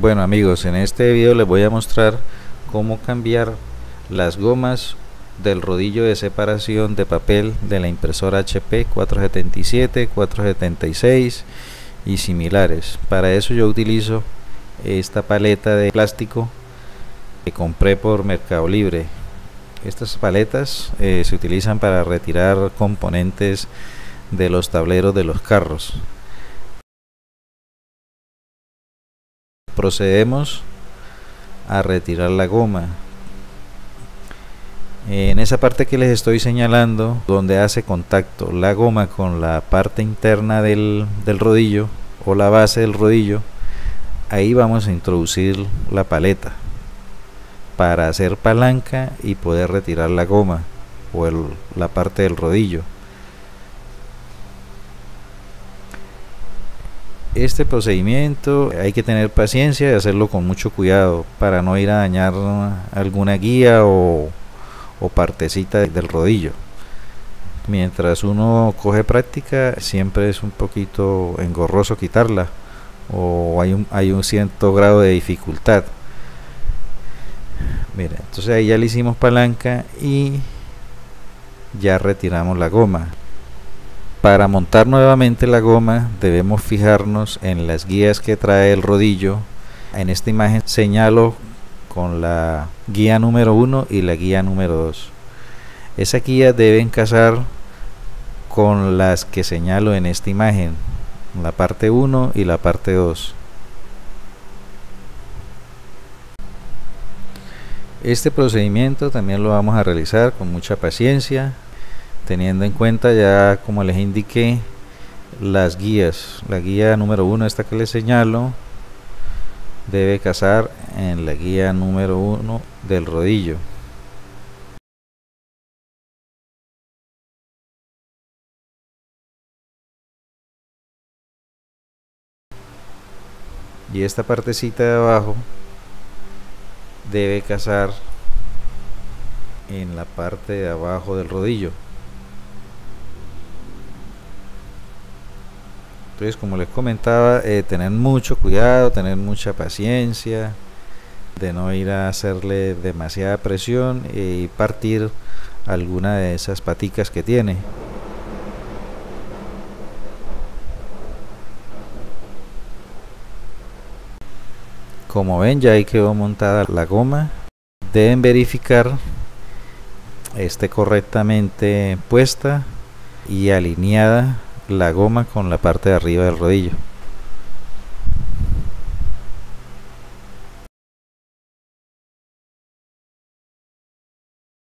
Bueno amigos, en este video les voy a mostrar cómo cambiar las gomas del rodillo de separación de papel de la impresora HP 477, 476 y similares. Para eso yo utilizo esta paleta de plástico que compré por Mercado Libre. Estas paletas eh, se utilizan para retirar componentes de los tableros de los carros. Procedemos a retirar la goma. En esa parte que les estoy señalando donde hace contacto la goma con la parte interna del, del rodillo o la base del rodillo ahí vamos a introducir la paleta para hacer palanca y poder retirar la goma o la parte del rodillo este procedimiento hay que tener paciencia y hacerlo con mucho cuidado para no ir a dañar alguna guía o, partecita del rodillo. Mientras uno coge práctica siempre es un poquito engorroso quitarla o hay un, hay un cierto grado de dificultad. Mira entonces ahí ya le hicimos palanca y ya retiramos la goma para montar nuevamente la goma debemos fijarnos en las guías que trae el rodillo. En esta imagen señalo con la guía número 1 y la guía número 2. Esa guía deben casar con las que señalo en esta imagen, la parte 1 y la parte 2. Este procedimiento también lo vamos a realizar con mucha paciencia, teniendo en cuenta ya como les indiqué las guías. La guía número uno esta que les señalo debe casar en la guía número uno del rodillo. Y esta partecita de abajo debe casar en la parte de abajo del rodillo Entonces, como les comentaba, eh, tener mucho cuidado, tener mucha paciencia, de no ir a hacerle demasiada presión y partir alguna de esas paticas que tiene. Como ven, ya ahí quedó montada la goma. Deben verificar esté correctamente puesta y alineada la goma con la parte de arriba del rodillo